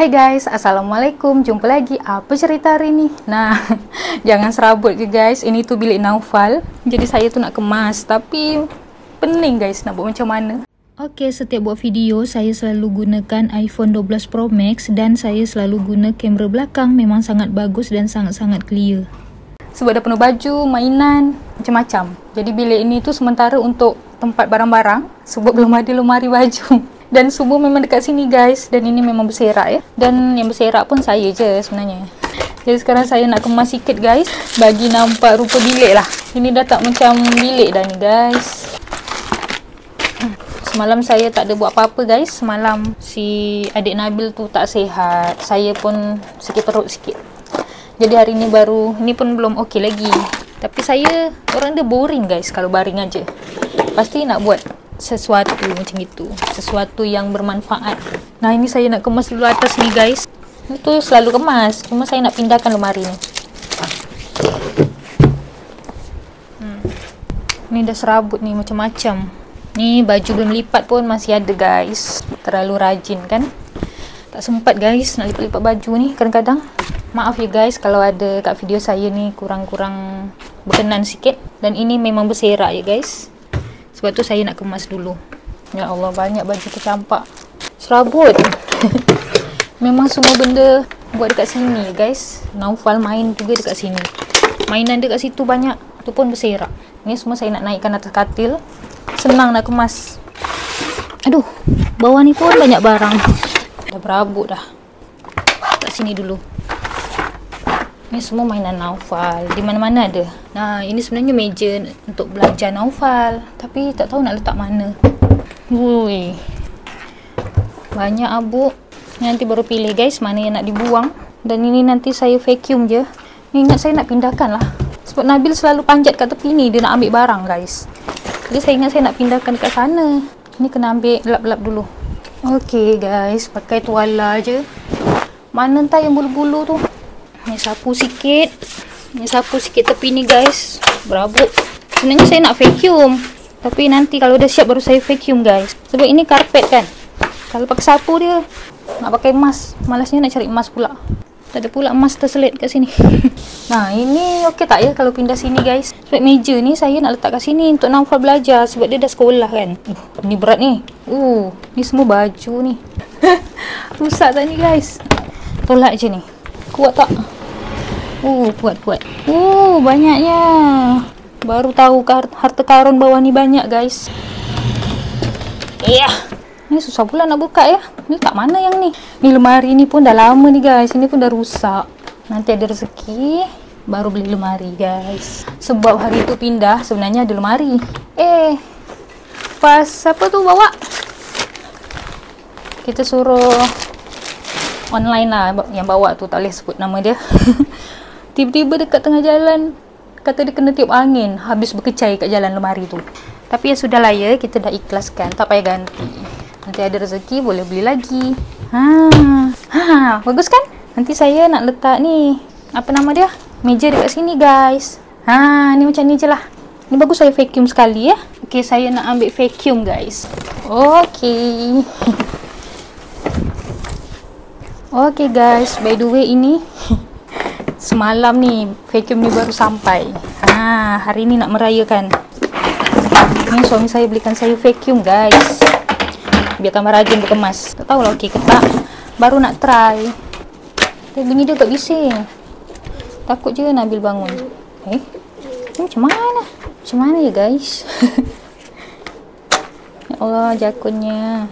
Hai guys, Assalamualaikum. Jumpa lagi. Apa cerita hari ni? Nah, jangan serabut je guys. Ini tu bilik Naufal. Jadi saya tu nak kemas. Tapi pening guys nak buat macam mana. Okay, setiap buat video saya selalu gunakan iPhone 12 Pro Max dan saya selalu guna kamera belakang memang sangat bagus dan sangat-sangat clear. Sebab dah penuh baju, mainan, macam-macam. Jadi bilik ini tu sementara untuk tempat barang-barang sebab belum ada lemari baju. Dan semua memang dekat sini guys. Dan ini memang berserak ya. Dan yang berserak pun saya je sebenarnya. Jadi sekarang saya nak kemas sikit guys. Bagi nampak rupa bilik lah. Ini dah tak macam bilik dah ni guys. Semalam saya tak ada buat apa-apa guys. Semalam si adik Nabil tu tak sihat. Saya pun sakit perut sikit. Jadi hari ni baru Ini pun belum okey lagi. Tapi saya Orang dia boring guys Kalau baring aja. Pasti nak buat sesuatu macam itu. Sesuatu yang bermanfaat. Nah ini saya nak kemas dulu atas ni guys. Itu selalu kemas. Cuma saya nak pindahkan lemari ni. Hmm. ni dah serabut ni macam-macam. Ni baju belum lipat pun masih ada guys. Terlalu rajin kan? Tak sempat guys nak lipat-lipat baju ni. Kadang-kadang maaf ya guys kalau ada kat video saya ni kurang-kurang berkenan sikit. Dan ini memang berserak ya guys sebab tu saya nak kemas dulu. Ya Allah, banyak baju tercampak. Serabut. Memang semua benda buat dekat sini, guys. Naufal main juga dekat sini. Mainan dekat situ banyak. Tu pun berserak. Ni semua saya nak naikkan atas katil. Senang nak kemas. Aduh, bawah ni pun banyak barang. Dah berabut dah. Kat sini dulu. Ni semua mainan Naufal. Di mana-mana ada. Nah, ini sebenarnya meja untuk belajar Naufal. Tapi tak tahu nak letak mana. Ui. Banyak abu. Ni nanti baru pilih guys mana yang nak dibuang. Dan ini nanti saya vacuum je. Ni ingat saya nak pindahkan lah. Sebab Nabil selalu panjat kat tepi ni. Dia nak ambil barang guys. Jadi saya ingat saya nak pindahkan dekat sana. Ni kena ambil lap-lap dulu. Okay guys. Pakai tuala je. Mana entah yang bulu-bulu tu. Ni sapu sikit. Ni sapu sikit tepi ni guys. Berabuk. Sebenarnya saya nak vacuum. Tapi nanti kalau dah siap baru saya vacuum guys. Sebab ini karpet kan. Kalau pakai sapu dia. Nak pakai emas. Malasnya nak cari emas pula. Tak ada pula emas terselit kat sini. nah ini okey tak ya kalau pindah sini guys. Sebab meja ni saya nak letak kat sini untuk Naufal belajar. Sebab dia dah sekolah kan. Uh, ni berat ni. Uh, ni semua baju ni. Rusak tak ni guys. Tolak je ni. Kuat tak? Oh, kuat-kuat. Oh, banyaknya. Baru tahu harta karun bawah ni banyak, guys. Iya. Ini susah pula nak buka ya. Ni tak mana yang ni? Ni lemari ni pun dah lama ni, guys. Ini pun dah rusak. Nanti ada rezeki baru beli lemari, guys. Sebab hari tu pindah sebenarnya ada lemari. Eh. Pas apa tu bawa? Kita suruh online lah yang bawa tu tak boleh sebut nama dia tiba-tiba dekat tengah jalan kata dia kena tiup angin habis berkecai kat jalan lemari tu. Tapi ya sudah lah ya kita dah ikhlaskan. Tak payah ganti. Nanti ada rezeki boleh beli lagi. Ha, ha bagus kan? Nanti saya nak letak ni apa nama dia? Meja dekat sini guys. Ha ni macam ni je lah. Ni bagus saya vacuum sekali ya. Ok saya nak ambil vacuum guys. Ok Okay guys, by the way ini semalam ni vacuum ni baru sampai. Ha, hari ni nak merayakan. Ni suami saya belikan saya vacuum guys. Biar tambah rajin berkemas. Tak tahu lah okey ke tak. Baru nak try. Tapi bunyi dia tak bising. Takut je Nabil bangun. Eh? Ni macam mana? Macam mana ya guys? ya Allah jakunnya.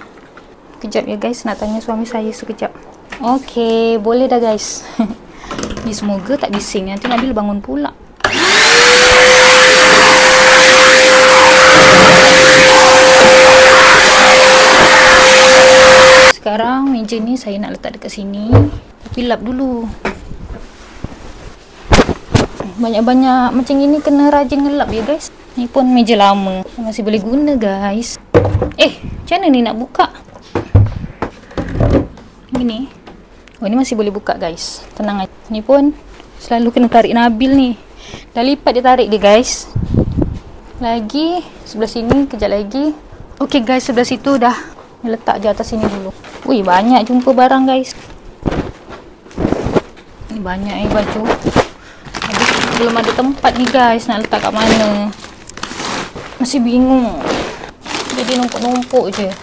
Kejap ya guys nak tanya suami saya sekejap. Okey, boleh dah guys. Ni semoga tak bising nanti Nabil bangun pula. Sekarang meja ni saya nak letak dekat sini. Tapi lap dulu. Banyak-banyak macam ini kena rajin ngelap ya guys. Ni pun meja lama. Masih boleh guna guys. Eh, macam mana ni nak buka? Ini. Oh ni masih boleh buka guys. Tenang aja. Ni pun selalu kena tarik Nabil ni. Dah lipat dia tarik dia guys. Lagi sebelah sini kejap lagi. Okey guys, sebelah situ dah letak je atas sini dulu. Ui, banyak jumpa barang guys. Ni banyak eh baju. Habis belum ada tempat ni guys nak letak kat mana. Masih bingung. Jadi numpuk-numpuk je.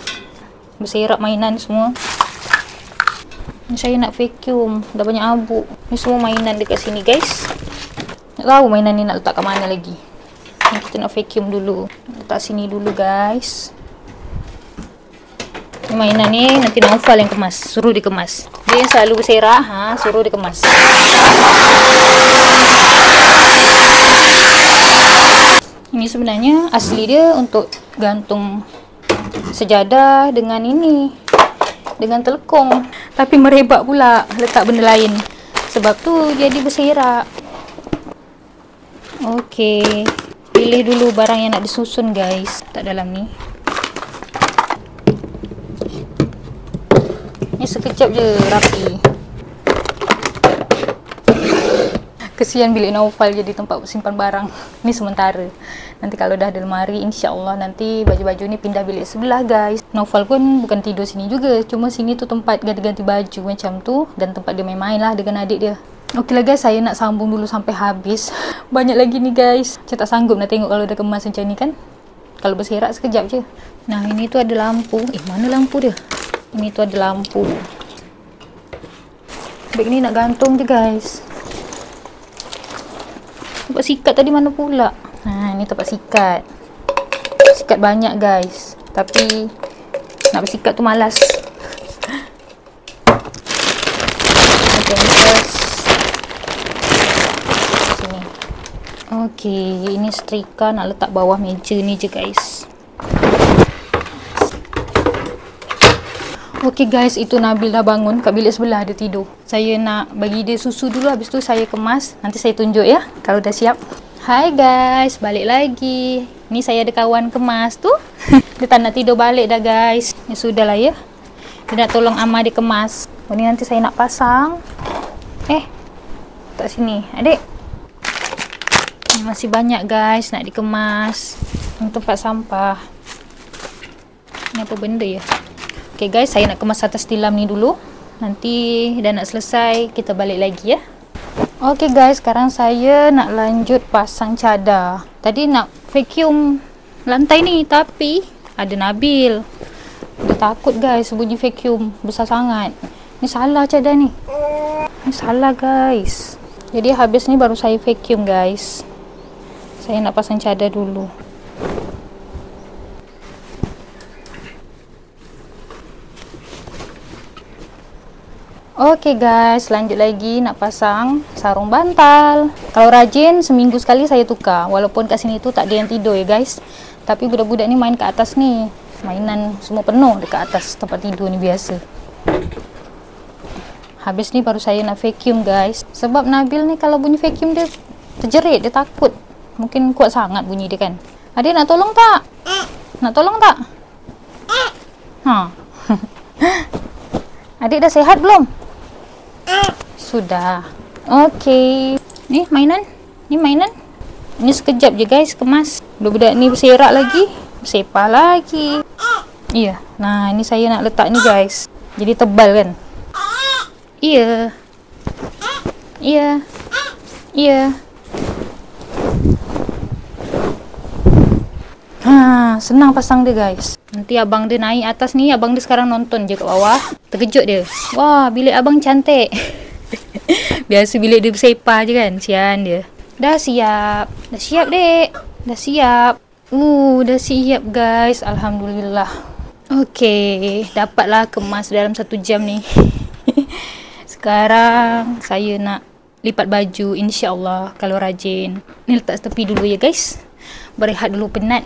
Berserak mainan semua. Saya nak vacuum. Dah banyak abu. Ni semua mainan dekat sini guys. Tak tahu mainan ni nak letak kat mana lagi. Ni kita nak vacuum dulu. Letak sini dulu guys. Ni mainan ni nanti Naufal yang kemas. Suruh dia kemas. Dia yang selalu berserak. Ha, suruh dia kemas. Ini sebenarnya asli dia untuk gantung sejadah dengan ini. Dengan telekong. Tapi merebak pula letak benda lain. Sebab tu jadi berserak. Okey. Pilih dulu barang yang nak disusun guys. Tak dalam ni. Ni sekejap je rapi. Kesian bilik Naufal jadi tempat simpan barang. Ni sementara. Nanti kalau dah ada lemari insyaAllah nanti baju-baju ni pindah bilik sebelah guys. Naufal pun bukan tidur sini juga. Cuma sini tu tempat ganti-ganti baju macam tu. Dan tempat dia main-main lah dengan adik dia. Ok lah guys, saya nak sambung dulu sampai habis. Banyak lagi ni guys. Saya tak sanggup nak tengok kalau dah kemas macam ni kan? Kalau berserak sekejap je. Nah ini tu ada lampu. Eh mana lampu dia? Ini tu ada lampu. Beg ni nak gantung je guys Tempat sikat tadi mana pula? Ha, ni tempat sikat. Sikat banyak guys. Tapi nak bersikat tu malas. Okay. Okay, ini setrika nak letak bawah meja ni je guys. Okay guys, itu Nabil dah bangun kat bilik sebelah dia tidur. Saya nak bagi dia susu dulu habis tu saya kemas. Nanti saya tunjuk ya kalau dah siap. Hai guys, balik lagi. Ni saya ada kawan kemas tu. dia tak nak tidur balik dah guys. Ya sudahlah ya. Dia nak tolong Amma dia kemas. Oh, ni nanti saya nak pasang. Eh, tak sini. Adik. Ni masih banyak guys nak dikemas. Ini tempat sampah. Ini apa benda ya? Okay guys, saya nak kemas atas tilam ni dulu. Nanti dah nak selesai, kita balik lagi ya. Okay guys, sekarang saya nak lanjut pasang cadar. Tadi nak vacuum lantai ni tapi ada Nabil. Dia takut guys bunyi vacuum besar sangat. Ni salah cadar ni. Ni salah guys. Jadi habis ni baru saya vacuum guys. Saya nak pasang cadar dulu. Okey guys, lanjut lagi nak pasang sarung bantal. Kalau rajin, seminggu sekali saya tukar. Walaupun kat sini tu tak ada yang tidur ya guys. Tapi budak-budak ni main kat atas ni. Mainan semua penuh dekat atas tempat tidur ni biasa. Habis ni baru saya nak vacuum guys. Sebab Nabil ni kalau bunyi vacuum dia terjerit, dia takut. Mungkin kuat sangat bunyi dia kan. Adik nak tolong tak? Nak tolong tak? Ha. Adik dah sehat belum? Sudah. Okey. Ni mainan. Ni mainan. Ini sekejap je guys kemas. Budak-budak ni berserak lagi. Bersepah lagi. Iya. Nah, ini saya nak letak ni guys. Jadi tebal kan? Iya. Iya. Iya. Ha, senang pasang dia guys. Nanti abang dia naik atas ni, abang dia sekarang nonton je kat bawah. Terkejut dia. Wah, bilik abang cantik. Biasa bilik dia bersepah je kan. Sian dia. Dah siap. Dah siap, dek. Dah siap. Uh, dah siap guys. Alhamdulillah. Okay. Dapatlah kemas dalam satu jam ni. Sekarang saya nak lipat baju insyaAllah kalau rajin. Ni letak tepi dulu ya guys. Berehat dulu penat.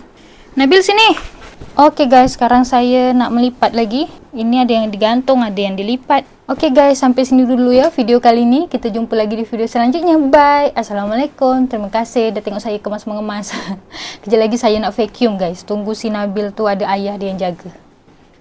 Nabil sini. Okey guys, sekarang saya nak melipat lagi. Ini ada yang digantung, ada yang dilipat. Okey guys, sampai sini dulu ya video kali ini. Kita jumpa lagi di video selanjutnya. Bye. Assalamualaikum. Terima kasih dah tengok saya kemas-mengemas. Kejap lagi saya nak vacuum guys. Tunggu si Nabil tu ada ayah dia yang jaga.